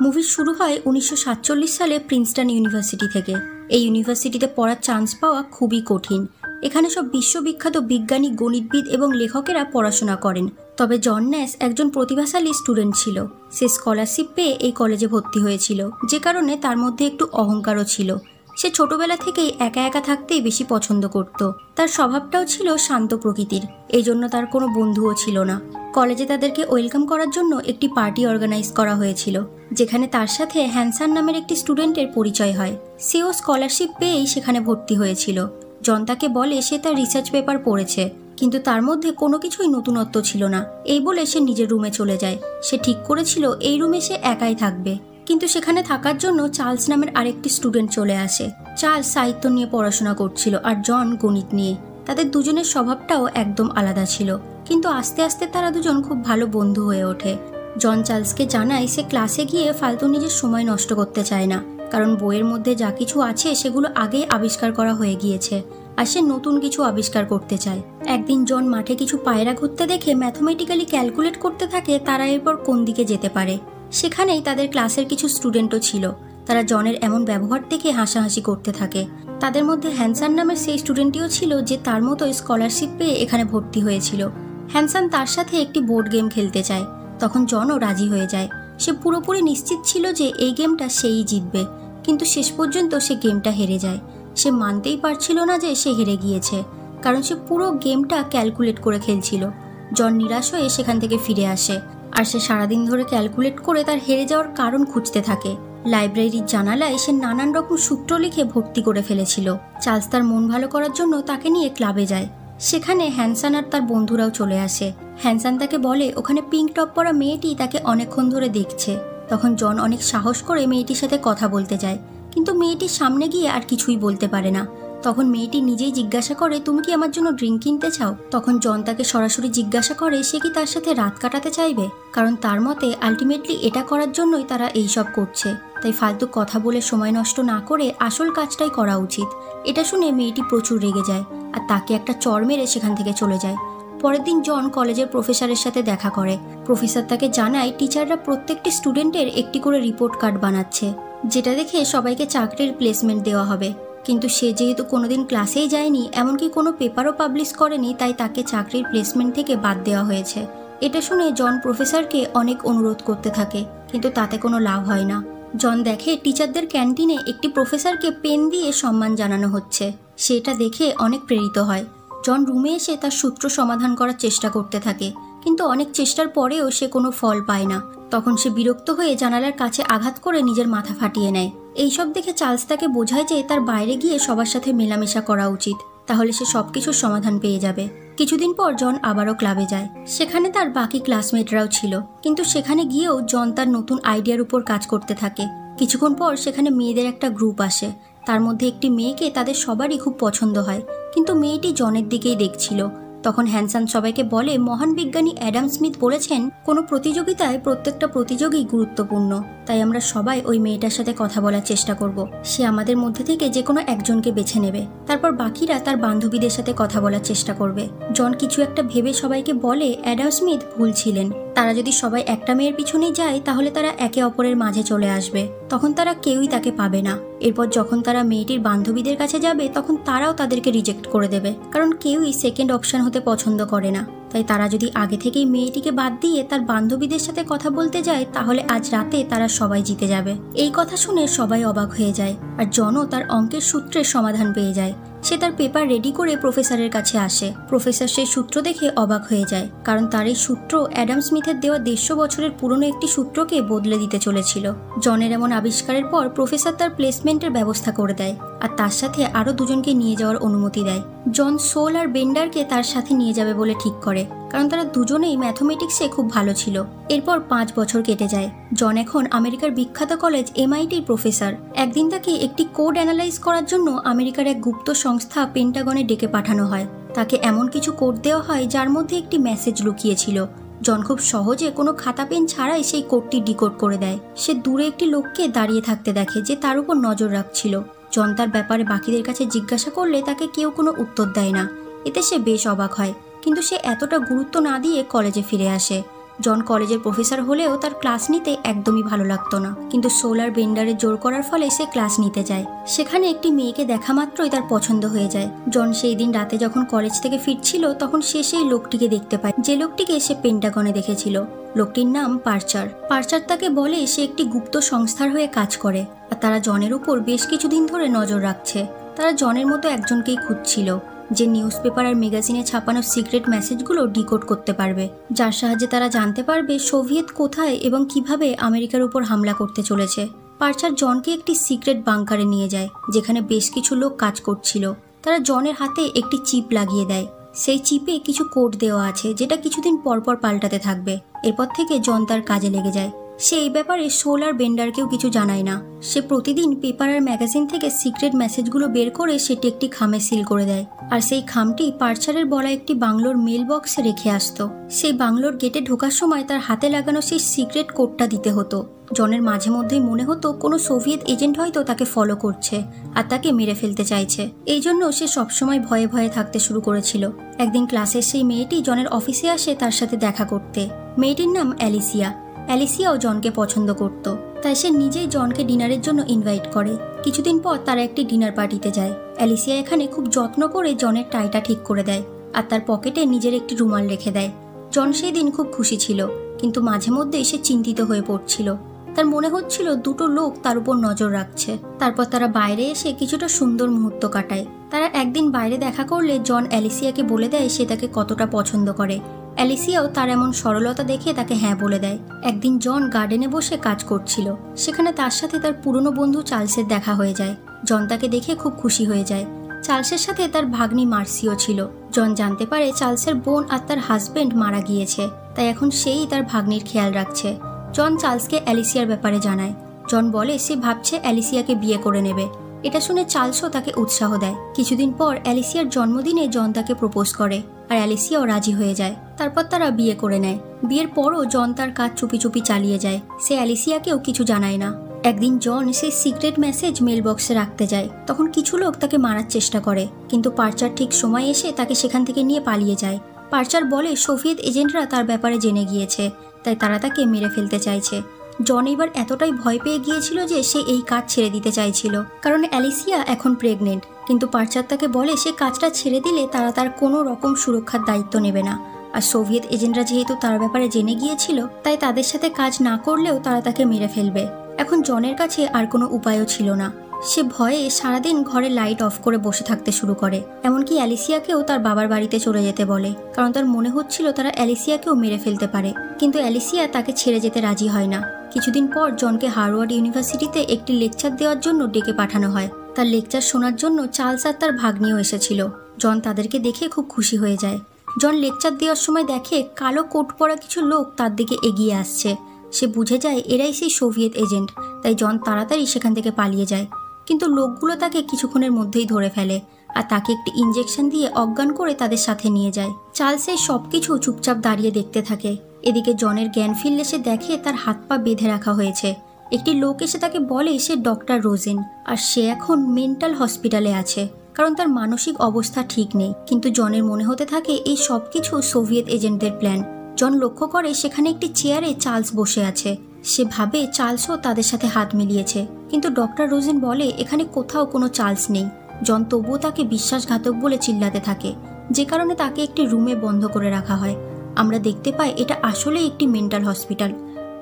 Movie শুরু হয় উনিশশো সাতচল্লিশ সালে প্রিন্সটন ইউনিভার্সিটি থেকে। এই ইউনিভার্সিটিতে পড়ার চান্স পাওয়া খুবই কঠিন। এখানে সব বিশ্ববিখ্যাত বিজ্ঞানী, গণিতবিদ এবং লেখকেরা পড়াশোনা করেন। তবে জন ন্যাস একজন প্রতিভাশালী স্টুডেন্ট ছিল। সে স্কলারশিপ পেয়ে এই কলেজে ভর্তি হয়েছিল। যে কারণে তার মধ্যে একটু অহংকারও ছিল। সে ছোটবেলা থেকেই একা একা থাকতেই বেশি পছন্দ করত। তার স্বভাবটাও ছিল শান্ত প্রকৃতির এই জন্য তার কোনো বন্ধুও ছিল না। কলেজে তাদেরকে ওয়েলকাম করার জন্য একটি পার্টি অর্গানাইজ করা হয়েছিল, যেখানে তার সাথে হ্যানসান নামের একটি স্টুডেন্টের পরিচয় হয়। সেও স্কলারশিপ পেয়েই সেখানে ভর্তি হয়েছিল। জন তাকে বলে সে তার রিসার্চ পেপার পড়েছে, কিন্তু তার মধ্যে কোনো কিছুই নতুনত্ব ছিল না। এই বলে সে নিজের রুমে চলে যায়। সে ঠিক করেছিল, এই রুমে সে একাই থাকবে। কিন্তু সেখানে থাকার জন্য চার্লস নামের আরেকটি স্টুডেন্ট চলে আসে। চার্লস সাহিত্য নিয়ে পড়াশোনা করছিল আর জন গণিত নিয়ে। তাদের দুজনের স্বভাবটাও একদম আলাদা ছিল। কিন্তু আস্তে আস্তে তারা দুজন খুব ভালো বন্ধু হয়ে ওঠে। জন চার্লসকে জানায় সে ক্লাসে গিয়ে ফালতু নিজের সময় নষ্ট করতে চায় না। কারণ বইয়ের মধ্যে যা কিছু আছে সেগুলো আগেই আবিষ্কার করা হয়ে গিয়েছে। আর সে নতুন কিছু আবিষ্কার করতে চায়। একদিন জন মাঠে কিছু পায়রা ঘুরতে দেখে ম্যাথমেটিক্যালি ক্যালকুলেট করতে থাকে তারা এরপর কোন দিকে যেতে পারে। সেখানেই তাদের ক্লাসের কিছু স্টুডেন্টও ছিল। তারা জনের এমন ব্যবহার দেখে হাসাহাসি করতে থাকে। তাদের মধ্যে হ্যানসান নামের সেই স্টুডেন্টটিও ছিল যে তার মতো স্কলারশিপ পেয়ে এখানে ভর্তি হয়েছিল। হ্যানসান তার সাথে একটি বোর্ড গেম খেলতে চায়। তখন জনও রাজি হয়ে যায়। সে পুরোপুরি নিশ্চিত ছিল যে এই গেমটা সেই জিতবে। কিন্তু শেষ পর্যন্ত সে গেমটা হেরে যায়। সে মানতেই পারছিল না যে সে হেরে গিয়েছে। কারণ সে পুরো গেমটা ক্যালকুলেট করে খেলছিল। জন নিরাশ হয়ে সেখান থেকে ফিরে আসে। আর সে সারাদিন ধরে ক্যালকুলেট করে তার হেরে যাওয়ার কারণ খুঁজতে থাকে। লাইব্রেরির জানালায় সে নানান রকম সূত্র লিখে ভর্তি করে ফেলেছিল। চার্লস তার মন ভালো করার জন্য তাকে নিয়ে ক্লাবে যায়। সেখানে হ্যানসান আর তার বন্ধুরাও চলে আসে। হ্যানসান তাকে বলে, ওখানে পিঙ্ক টপ পরা মেয়েটি তাকে অনেকক্ষণ ধরে দেখছে। তখন জন অনেক সাহস করে মেয়েটির সাথে কথা বলতে যায়। কিন্তু মেয়েটির সামনে গিয়ে আর কিছুই বলতে পারে না। তখন মেয়েটি নিজেই জিজ্ঞাসা করে, তুমি কি আমার জন্য ড্রিঙ্ক কিনতে চাও? তখন জন তাকে সরাসরি জিজ্ঞাসা করে, সে কি তার সাথে রাত কাটাতে চাইবে? কারণ তার মতে আলটিমেটলি এটা করার জন্যই তারা এইসব করছে। তাই ফালতু কথা বলে সময় নষ্ট না করে আসল কাজটাই করা উচিত। এটা শুনে মেয়েটি প্রচুর রেগে যায় আর তাকে একটা চর মেরে সেখান থেকে চলে যায়। পরের দিন জন কলেজের প্রফেসরের সাথে দেখা করে। প্রফেসর তাকে জানায়, টিচাররা প্রত্যেকটি স্টুডেন্টের একটি করে রিপোর্ট কার্ড বানাচ্ছে, যেটা দেখে সবাইকে চাকরির প্লেসমেন্ট দেওয়া হবে। কিন্তু সে যেহেতু কোনোদিন ক্লাসেই যায়নি, এমনকি কোনো পেপারও পাবলিশ করেনি, তাই তাকে চাকরির প্লেসমেন্ট থেকে বাদ দেওয়া হয়েছে। এটা শুনে জন প্রফেসরকে অনেক অনুরোধ করতে থাকে, কিন্তু তাতে কোনো লাভ হয় না। জন দেখে টিচারদের ক্যান্টিনে একটি প্রফেসরকে পেন দিয়ে সম্মান জানানো হচ্ছে। সেটা দেখে অনেক প্রেরিত হয়। জন রুমে এসে তার সূত্র সমাধান করার চেষ্টা করতে থাকে, কিন্তু অনেক চেষ্টার পরেও সে কোনো ফল পায় না। তখন সে বিরক্ত হয়ে জানালার কাছে আঘাত করে নিজের মাথা ফাটিয়ে নেয়। এইসব দেখে চার্লস তাকে বোঝায় যে তার বাইরে গিয়ে সবার সাথে মেলামেশা করা উচিত, তাহলে সে সব কিছুর সমাধান পেয়ে যাবে। কিছুদিন পর জন আবারও ক্লাবে যায়। সেখানে তার বাকি ক্লাসমেটরাও ছিল, কিন্তু সেখানে গিয়েও জন তার নতুন আইডিয়ার উপর কাজ করতে থাকে। কিছুক্ষণ পর সেখানে মেয়েদের একটা গ্রুপ আসে। তার মধ্যে একটি মেয়েকে তাদের সবারই খুব পছন্দ হয়, কিন্তু মেয়েটি জনের দিকেই দেখছিল। তখন হ্যানসান সবাইকে বলে, মহান বিজ্ঞানী অ্যাডাম স্মিথ বলেছেন, কোনো প্রতিযোগিতায় প্রত্যেকটা প্রতিযোগী গুরুত্বপূর্ণ। তাই আমরা সবাই ওই মেয়েটার সাথে কথা বলার চেষ্টা করব। সে আমাদের মধ্যে থেকে যে কোনো একজনকে বেছে নেবে। তারপর বাকিরা তার বান্ধবীদের সাথে কথা বলার চেষ্টা করবে। জন কিছু একটা ভেবে সবাইকে বলে, অ্যাডাম স্মিথ, ভুল ছিলেন। তারা যদি সবাই একটা মেয়ের পিছনেই যায়, তাহলে তারা একে অপরের মাঝে চলে আসবে। তখন তারা কেউই তাকে পাবে না। এরপর যখন তারা মেয়েটির বান্ধবীদের কাছে যাবে, তখন তারাও তাদেরকে রিজেক্ট করে দেবে। কারণ কেউই সেকেন্ড অপশন হতে পছন্দ করে না। তাই তারা যদি আগে থেকেই মেয়েটিকে বাদ দিয়ে তার বান্ধবীদের সাথে কথা বলতে যায়, তাহলে আজ রাতে তারা সবাই জিতে যাবে। এই কথা শুনে সবাই অবাক হয়ে যায়, আর জনও তার অঙ্কের সূত্রের সমাধান পেয়ে যায়। সে তার পেপার রেডি করে প্রফেসরের কাছে আসে। প্রফেসর সেই সূত্র দেখে অবাক হয়ে যায়, কারণ তার এই সূত্র অ্যাডাম স্মিথের দেওয়া দেড়শো বছরের পুরনো একটি সূত্রকে বদলে দিতে চলেছিল। জনের এমন আবিষ্কারের পর প্রফেসর তার প্লেসমেন্টের ব্যবস্থা করে দেয় আর তার সাথে আরও দুজনকে নিয়ে যাওয়ার অনুমতি দেয়। জন সোল আর বেন্ডারকে তার সাথে নিয়ে যাবে বলে ঠিক করে, কারণ তারা দুজনেই ম্যাথমেটিক্সে খুব ভালো ছিল। এরপর পাঁচ বছর কেটে যায়। জন এখন আমেরিকার বিখ্যাত কলেজ এমআইটির প্রফেসর। একদিন তাকে একটি কোড অ্যানালাইজ করার জন্য আমেরিকার এক গুপ্ত সংস্থা পেন্টাগনে ডেকে পাঠানো হয়। তাকে এমন কিছু কোড দেওয়া হয় যার মধ্যে একটি মেসেজ লুকিয়েছিল। জন খুব সহজে কোনো খাতা পেন ছাড়াই সেই কোডটি ডিকোড করে দেয়। সে দূরে একটি লোককে দাঁড়িয়ে থাকতে দেখে যে তার উপর নজর রাখছিল। জন তার ব্যাপারে বাকিদের কাছে জিজ্ঞাসা করলে তাকে কেউ কোনো উত্তর দেয় না। এতে সে বেশ অবাক হয়, কিন্তু সে এতটা গুরুত্ব না দিয়ে কলেজে ফিরে আসে। জন কলেজের প্রফেসর হলেও তার ক্লাস নিতে একদমই ভালো লাগতো না। কিন্তু সোলার বেন্ডারে জোর করার ফলে সে ক্লাস নিতে যায়। সেখানে একটি মেয়েকে দেখা মাত্রই তার পছন্দ হয়ে যায়। জন সেই দিন রাতে যখন কলেজ থেকে ফিরছিল, তখন সে সেই লোকটিকে দেখতে পায়। যে লোকটিকে সে পেন্টাগনে দেখেছিল। লোকটির নাম পার্চার। পার্চার তাকে বলে সে একটি গুপ্ত সংস্থার হয়ে কাজ করে। আর তারা জনের উপর বেশ কিছুদিন ধরে নজর রাখছে। তারা জনের মতো একজনকেই খুঁজছিল। যে নিউজ পেপার আর ম্যাগাজিনে ছাপানো সিক্রেট মেসেজগুলো ডিকোড করতে পারবে। যার সাহায্যে তারা জানতে পারবে সোভিয়েত কোথায় এবং কীভাবে আমেরিকার উপর হামলা করতে চলেছে। পার্চার জনকে একটি সিক্রেট বাংকারে নিয়ে যায়, যেখানে বেশ কিছু লোক কাজ করছিল। তারা জনের হাতে একটি চিপ লাগিয়ে দেয়। সেই চিপে কিছু কোড দেওয়া আছে, যেটা কিছুদিন পরপর পাল্টাতে থাকবে। এরপর থেকে জন তার কাজে লেগে যায়। সে এই ব্যাপারে সোলার বেন্ডারকেও কিছু জানায় না। সে প্রতিদিন পেপার আর ম্যাগাজিন থেকে সিক্রেট মেসেজগুলো বের করে সেটি একটি খামে সিল করে দেয়। আর সেই খামটি পার্চারের বলা একটি বাংলোর মেল বক্সে রেখে আসতো। সেই বাংলোর গেটে ঢোকার সময় তার হাতে লাগানো সেই সিক্রেট কোডটা দিতে হতো। জনের মাঝে মধ্যেই মনে হতো কোনো সোভিয়েত এজেন্ট হয়তো তাকে ফলো করছে আর তাকে মেরে ফেলতে চাইছে। এই জন্য সে সবসময় ভয়ে ভয়ে থাকতে শুরু করেছিল। একদিন ক্লাসের সেই মেয়েটি জনের অফিসে আসে তার সাথে দেখা করতে। মেয়েটির নাম অ্যালিসিয়া। অ্যালিসিয়াও জনকে পছন্দ করত। তাই সে নিজেই জনকে ডিনারের জন্য ইনভাইট করে। কিছুদিন পর তারা একটি ডিনার পার্টিতে যায়। অ্যালিসিয়া এখানে খুব যত্ন করে জনের টাইটা ঠিক করে দেয় আর তার পকেটে নিজের একটি রুমাল রেখে দেয়। জন সেই দিন খুব খুশি ছিল, কিন্তু মাঝে মধ্যে সে চিন্তিত হয়ে পড়ছিল। তার মনে হচ্ছিল দুটো লোক তার উপর নজর রাখছে। তারপর তারা বাইরে এসে কিছুটা সুন্দর মুহূর্ত কাটায়। তারা একদিন বাইরে দেখা করলে জন অ্যালিসিয়াকে বলে দেয় সে তাকে কতটা পছন্দ করে। অ্যালিসিয়াও তার এমন সরলতা দেখে তাকে হ্যাঁ বলে দেয়। একদিন জন গার্ডেনে বসে কাজ করছিল। সেখানে তার সাথে তার পুরনো বন্ধু চার্লসের দেখা হয়ে যায়। জন তাকে দেখে খুব খুশি হয়ে যায়। চার্লসের সাথে তার ভাগ্নি মার্সিও ছিল। জন জানতে পারে চার্লসের বোন আর তার হাজবেন্ড মারা গিয়েছে। তাই এখন সেই তার ভাগ্নির খেয়াল রাখছে। জন চার্লসকে অ্যালিসিয়ার ব্যাপারে জানায়। জন বলে, সে ভাবছে অ্যালিসিয়াকে বিয়ে করে নেবে। এটা শুনে চার্লসও তাকে উৎসাহ দেয়। কিছুদিন পর অ্যালিসিয়ার জন্মদিনে জন তাকে প্রপোজ করে। আর অ্যালিসিয়াও রাজি হয়ে যায়। তারপর তারা বিয়ে করে নেয়। বিয়ের পরও জন তার কাজ চুপি চুপি চালিয়ে যায়। সে অ্যালিসিয়াকেও কিছু জানায় না। একদিন জন সেই সিক্রেট মেসেজ মেল বক্সে রাখতে যায়। তখন কিছু লোক তাকে মারার চেষ্টা করে। কিন্তু পার্চার ঠিক সময় এসে তাকে সেখান থেকে নিয়ে পালিয়ে যায়। পার্চার বলে সোভিয়েত এজেন্টরা তার ব্যাপারে জেনে গিয়েছে, তাই তারা তাকে মেরে ফেলতে চাইছে। জন এবার এতটাই ভয় পেয়ে গিয়েছিল যে সে এই কাজ ছেড়ে দিতে চাইছিল। কারণ অ্যালিসিয়া এখন প্রেগনেন্ট কিন্তু পার্চার তাকে বলে সে কাজটা ছেড়ে দিলে তারা তার কোনো রকম সুরক্ষার দায়িত্ব নেবে না। আর সোভিয়েত এজেন্টরা যেহেতু তার ব্যাপারে জেনে গিয়েছিল, তাই তাদের সাথে কাজ না করলেও তারা তাকে মেরে ফেলবে। এখন জনের কাছে আর কোনো উপায়ও ছিল না। সে ভয়ে সারাদিন ঘরে লাইট অফ করে বসে থাকতে শুরু করে। এমনকি অ্যালিসিয়াকেও তার বাবার বাড়িতে চলে যেতে বলে। কারণ তার মনে হচ্ছিল তারা অ্যালিসিয়াকেও মেরে ফেলতে পারে। কিন্তু অ্যালিসিয়া তাকে ছেড়ে যেতে রাজি হয় না। কিছুদিন পর জনকে হারওয়ার্ড ইউনিভার্সিটিতে একটি লেকচার দেওয়ার জন্য ডেকে পাঠানো হয়। তার লেকচার শোনার জন্য চার্লস আর তার ভাগ্নিও এসেছিল। জন তাদেরকে দেখে খুব খুশি হয়ে যায়। জন লেকচার দেওয়ার সময় দেখে কালো কোট পরা কিছু লোক তার দিকে এগিয়ে আসছে। সে বুঝে যায় এরাই সেই সোভিয়েত এজেন্ট, তাই জন তাড়াতাড়ি সেখান থেকে পালিয়ে যায়। কিন্তু লোকগুলো তাকে কিছুক্ষণের মধ্যেই ধরে ফেলে আর তাকে একটি ইঞ্জেকশন দিয়ে অজ্ঞান করে তাদের সাথে নিয়ে যায়। চার্লসের সব কিছু চুপচাপ দাঁড়িয়ে দেখতে থাকে। এদিকে জনের জ্ঞান ফিরলে সে দেখে তার হাত পা বেঁধে রাখা হয়েছে। একটি লোক এসে তাকে বলে, সে ডক্টর রোজেন। আর সে এখন মেন্টাল হসপিটালে আছে। কারণ তার মানসিক অবস্থা ঠিক নেই। কিন্তু জনের মনে হতে থাকে, এই সব কিছু সোভিয়েত এজেন্টদের প্ল্যান। জন লক্ষ্য করে, সেখানে একটি চেয়ারে চার্লস বসে আছে। সে ভাবে, চার্লসও তাদের সাথে হাত মিলিয়েছে। কিন্তু ডক্টর রোজেন বলে, এখানে কোথাও কোনো চার্লস নেই। জন তবুও তাকে বিশ্বাসঘাতক বলে চিল্লাতে থাকে। যে কারণে তাকে একটি রুমে বন্ধ করে রাখা হয়। আমরা দেখতে পাই এটা আসলেই একটি মেন্টাল হসপিটাল।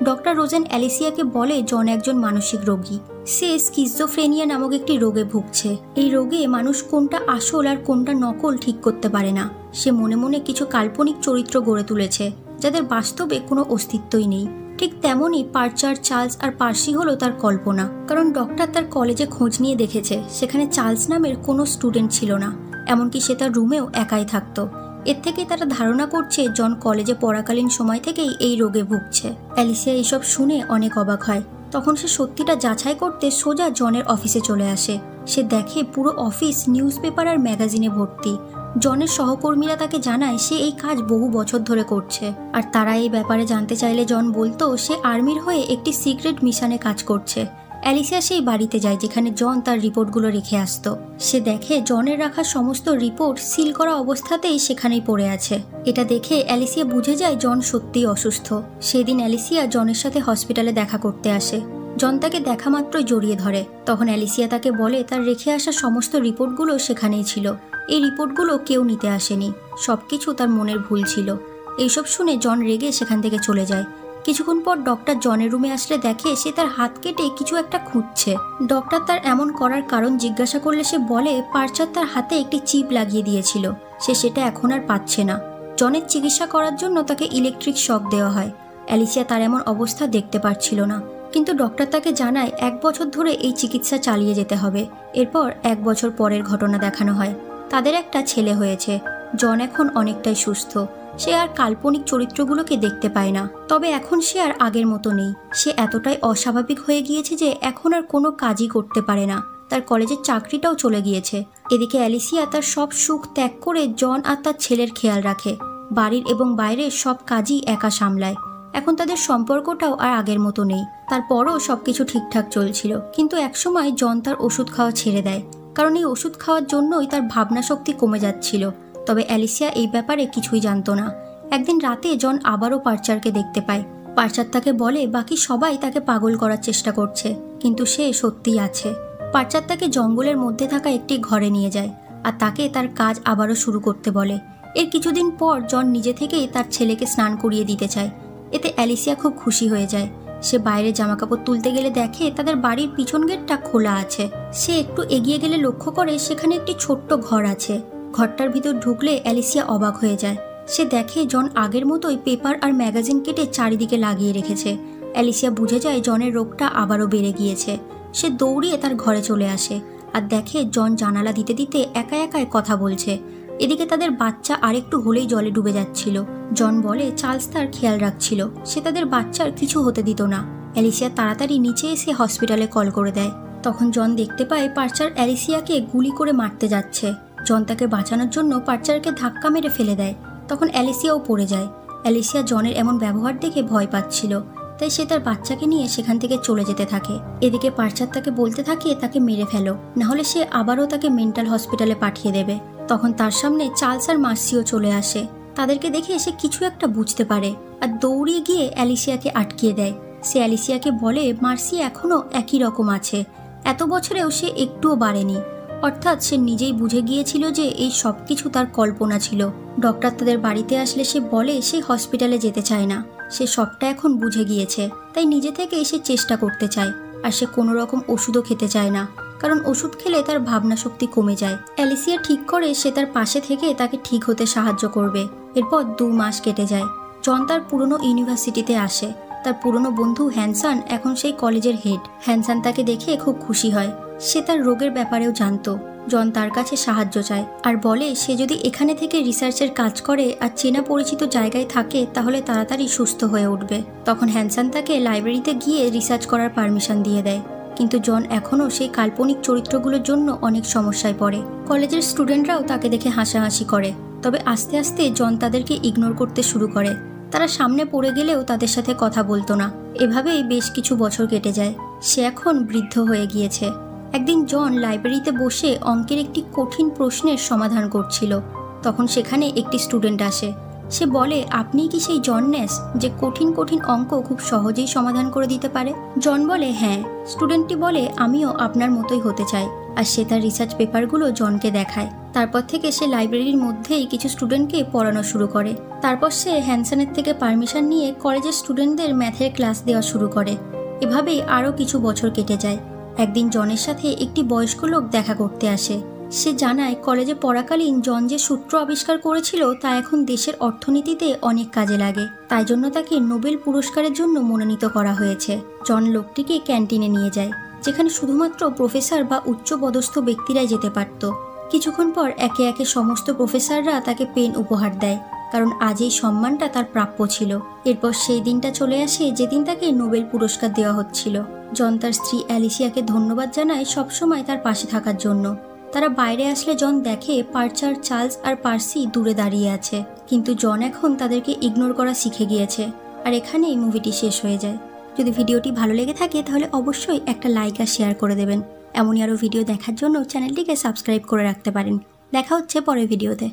ডক্টর রোজেন অ্যালিসিয়াকে বলে জন একজন মানসিক রোগী। সে স্কিজোফ্রেনিয়া নামক একটি রোগে ভুগছে। এই রোগে মানুষ কোনটা আসল আর কোনটা নকল ঠিক করতে পারে না। সে মনে মনে কিছু কাল্পনিক চরিত্র গড়ে তুলেছে, যাদের বাস্তবে কোনো অস্তিত্বই নেই। ঠিক তেমনই পার্চার চার্লস আর পার্সি হলো তার কল্পনা। কারণ ডক্টর তার কলেজে খোঁজ নিয়ে দেখেছে, সেখানে চার্লস নামের কোনো স্টুডেন্ট ছিল না। এমনকি সে তার রুমেও একাই থাকতো। এর থেকে তারা ধারণা করছে, জন কলেজে পড়াকালীন সময় থেকেই এই রোগে ভুগছে। অ্যালিসিয়া এসব শুনে অনেক অবাক হয়। তখন সে সত্যিটা যাচাই করতে সোজা জনের অফিসে চলে আসে। সে দেখে পুরো অফিস নিউজ পেপার আর ম্যাগাজিনে ভর্তি। জনের সহকর্মীরা তাকে জানায়, সে এই কাজ বহু বছর ধরে করছে। আর তারা এই ব্যাপারে জানতে চাইলে জন বলতো, সে আর্মির হয়ে একটি সিক্রেট মিশনে কাজ করছে। অ্যালিসিয়া সেই বাড়িতে যায় যেখানে জন তার রিপোর্টগুলো রেখে আসতো। সে দেখে জনের রাখা সমস্ত রিপোর্ট সিল করা অবস্থাতেই সেখানেই পড়ে আছে। এটা দেখে অ্যালিসিয়া বুঝে যায় জন সত্যিই অসুস্থ। সেদিন অ্যালিসিয়া জনের সাথে হসপিটালে দেখা করতে আসে। জন তাকে দেখা মাত্রই জড়িয়ে ধরে। তখন অ্যালিসিয়া তাকে বলে তার রেখে আসা সমস্ত রিপোর্টগুলো সেখানেই ছিল। এই রিপোর্টগুলো কেউ নিতে আসেনি। সব কিছু তার মনের ভুল ছিল। এইসব শুনে জন রেগে সেখান থেকে চলে যায়। কিছুক্ষণ পর ডক্টর জনের রুমে আসলে দেখে সে তার হাত কেটে কিছু একটা খুঁজছে। ডক্টর তার এমন করার কারণ জিজ্ঞাসা করলে সে বলে পার্চার তার হাতে একটি চিপ লাগিয়ে দিয়েছিল। সে সেটা এখন আর পাচ্ছে না। জনের চিকিৎসা করার জন্য তাকে ইলেকট্রিক শক দেওয়া হয়। অ্যালিসিয়া তার এমন অবস্থা দেখতে পারছিল না। কিন্তু ডক্টর তাকে জানায়, এক বছর ধরে এই চিকিৎসা চালিয়ে যেতে হবে। এরপর এক বছর পরের ঘটনা দেখানো হয়। তাদের একটা ছেলে হয়েছে। জন এখন অনেকটাই সুস্থ। সে আর কাল্পনিক চরিত্রগুলোকে দেখতে পায় না। তবে এখন সে আর আগের মতো নেই। সে এতটাই অস্বাভাবিক হয়ে গিয়েছে যে এখন আর কোনো কাজই করতে পারে না। তার কলেজের চাকরিটাও চলে গিয়েছে। এদিকে অ্যালিসিয়া তার সব সুখ ত্যাগ করে জন আর তার ছেলের খেয়াল রাখে। বাড়ির এবং বাইরের সব কাজই একা সামলায়। এখন তাদের সম্পর্কটাও আর আগের মতো নেই। তারপরও সব কিছু ঠিকঠাক চলছিল। কিন্তু একসময় জন তার ওষুধ খাওয়া ছেড়ে দেয়। কারণ এই ওষুধ খাওয়ার জন্যই তার ভাবনা শক্তি কমে যাচ্ছিল। তবে অ্যালিসিয়া এই ব্যাপারে কিছুই জানতো না। একদিন রাতে জন আবারও পার্চারকে দেখতে পায়। পার্চার তাকে বলে, বাকি সবাই তাকে পাগল করার চেষ্টা করছে, কিন্তু সে সত্যিই আছে। পার্চার তাকে জঙ্গলের মধ্যে থাকা একটি ঘরে নিয়ে যায় আর তাকে তার কাজ আবারও শুরু করতে বলে। এর কিছুদিন পর জন নিজে থেকেই তার ছেলেকে স্নান করিয়ে দিতে চায়। এতে অ্যালিসিয়া খুব খুশি হয়ে যায়। সে বাইরে জামাকাপড় তুলতে গেলে দেখে তাদের বাড়ির পিছন গেটটা খোলা আছে। সে একটু এগিয়ে গেলে লক্ষ্য করে সেখানে একটি ছোট্ট ঘর আছে। ঘরটার ভিতর ঢুকলে অ্যালিসিয়া অবাক হয়ে যায়। সে দেখে জন আগের মতোই পেপার আর ম্যাগাজিন কেটে চারিদিকে লাগিয়ে রেখেছে। অ্যালিসিয়া বুঝে যায় জনের রোগটা আবারও বেড়ে গিয়েছে। সে দৌড়িয়ে তার ঘরে চলে আসে আর দেখে জন জানালা দিতে দিতে একা একাই কথা বলছে। এদিকে তাদের বাচ্চা আরেকটু হলেই জলে ডুবে যাচ্ছিল। জন বলে, চার্লস তার খেয়াল রাখছিল। সে তাদের বাচ্চার কিছু হতে দিত না। অ্যালিসিয়া তাড়াতাড়ি নিচে এসে হসপিটালে কল করে দেয়। তখন জন দেখতে পায় পার্চার অ্যালিসিয়াকে গুলি করে মারতে যাচ্ছে। জন তাকে বাঁচানোর জন্য পার্চারকে ধাক্কা মেরে ফেলে দেয়। তখন অ্যালিসিয়াও পড়ে যায়। অ্যালিসিয়া জনের এমন ব্যবহার দেখে ভয় পাচ্ছিল, তাই সে তার বাচ্চাকে নিয়ে সেখান থেকে চলে যেতে থাকে। এদিকে পার্চার তাকে বলতে থাকে, তাকে মেরে ফেলো। নাহলে সে আবারও তাকে মেন্টাল হসপিটালে পাঠিয়ে দেবে। তখন তার সামনে চার্লস আর মার্সিও চলে আসে। তাদেরকে দেখে সে কিছু একটা বুঝতে পারে আর দৌড়িয়ে গিয়ে অ্যালিসিয়াকে আটকিয়ে দেয়। সে অ্যালিসিয়াকে বলে, মার্সি এখনও একই রকম আছে। এত বছরেও সে একটুও বাড়েনি। অর্থাৎ সে নিজেই বুঝে গিয়েছিল যে এই সব কিছু তার কল্পনা ছিল। ডক্টর তাদের বাড়িতে আসলে সে বলে সে হসপিটালে যেতে চায় না। সে সবটা এখন বুঝে গিয়েছে, তাই নিজে থেকে সে চেষ্টা করতে চায়, আর সে কোনো রকম ওষুধও খেতে চায় না। কারণ ওষুধ খেলে তার ভাবনা শক্তি কমে যায়। অ্যালিসিয়া ঠিক করে সে তার পাশে থেকে তাকে ঠিক হতে সাহায্য করবে। এরপর দু মাস কেটে যায়। জন তার পুরনো ইউনিভার্সিটিতে আসে। তার পুরনো বন্ধু হ্যানসান এখন সেই কলেজের হেড। হ্যানসান তাকে দেখে খুব খুশি হয়। সে তার রোগের ব্যাপারেও জানতো। জন তার কাছে সাহায্য চায়। আর বলে, সে যদি এখানে থেকে রিসার্চের কাজ করে আর চেনা পরিচিত জায়গায় থাকে, তাহলে তাড়াতাড়ি সুস্থ হয়ে উঠবে। তখন হ্যানসান তাকে লাইব্রেরিতে গিয়ে রিসার্চ করার পারমিশন দিয়ে দেয়। কিন্তু জন এখনও সেই কাল্পনিক চরিত্রগুলোর জন্য অনেক সমস্যায় পড়ে। কলেজের স্টুডেন্টরাও তাকে দেখে হাসাহাসি করে। তবে আস্তে আস্তে জন তাদেরকে ইগনোর করতে শুরু করে। তারা সামনে পড়ে গেলেও তাদের সাথে কথা বলতো না। এভাবেই বেশ কিছু বছর কেটে যায়। সে এখন বৃদ্ধ হয়ে গিয়েছে। একদিন জন লাইব্রেরিতে বসে অঙ্কের একটি কঠিন প্রশ্নের সমাধান করছিল। তখন সেখানে একটি স্টুডেন্ট আসে। সে বলে, আপনি কি সেই জন ন্যাস যে কঠিন কঠিন অঙ্ক খুব সহজেই সমাধান করে দিতে পারে? জন বলে হ্যাঁ। স্টুডেন্টটি বলে, আমিও আপনার মতোই হতে চাই। আর সে তার রিসার্চ পেপারগুলো জনকে দেখায়। তারপর থেকে সে লাইব্রেরির মধ্যেই কিছু স্টুডেন্টকে পড়ানো শুরু করে। তারপর সে হ্যানসনের থেকে পারমিশন নিয়ে কলেজের স্টুডেন্টদের ম্যাথের ক্লাস দেওয়া শুরু করে। এভাবেই আরও কিছু বছর কেটে যায়। একদিন জনের সাথে একটি বয়স্ক লোক দেখা করতে আসে। সে জানায়, কলেজে পড়াকালীন জন যে সূত্র আবিষ্কার করেছিল তা এখন দেশের অর্থনীতিতে অনেক কাজে লাগে। তাই জন্য তাকে নোবেল পুরস্কারের জন্য মনোনীত করা হয়েছে। জন লোকটিকে ক্যান্টিনে নিয়ে যায়, যেখানে শুধুমাত্র প্রফেসর বা উচ্চপদস্থ ব্যক্তিরাই যেতে পারত। কিছুক্ষণ পর একে একে সমস্ত প্রফেসররা তাকে পেন উপহার দেয়, কারণ আজ এই সম্মানটা তার প্রাপ্য ছিল। এরপর সেই দিনটা চলে আসে যেদিন তাকে নোবেল পুরস্কার দেওয়া হচ্ছিল। জন তার স্ত্রী অ্যালিসিয়াকে ধন্যবাদ জানায় সবসময় তার পাশে থাকার জন্য। তারা বাইরে আসলে জন দেখে পার্চার চার্লস আর পার্সি দূরে দাঁড়িয়ে আছে। কিন্তু জন এখন তাদেরকে ইগনোর করা শিখে গিয়েছে। আর এখানেই মুভিটি শেষ হয়ে যায়। যদি ভিডিওটি ভালো লেগে থাকে তাহলে অবশ্যই একটা লাইক আর শেয়ার করে দেবেন। এমনই আরও ভিডিও দেখার জন্য চ্যানেলটিকে সাবস্ক্রাইব করে রাখতে পারেন। দেখা হচ্ছে পরের ভিডিওতে।